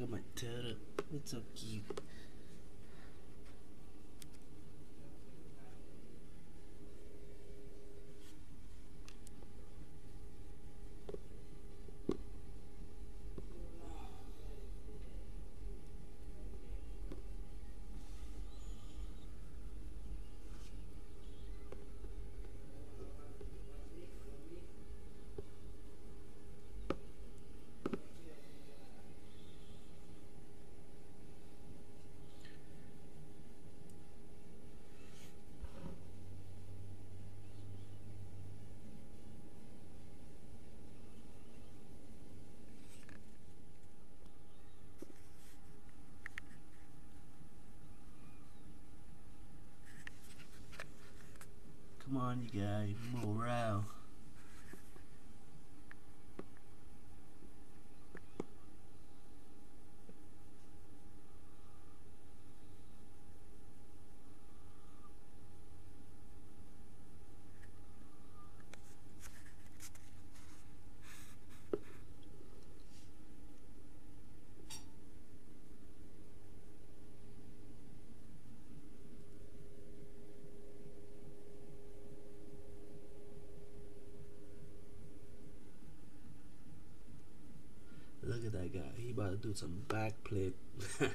At my turtle. It's so cute. Come on, you guys, morale. Look at that guy. He about to do some backflip.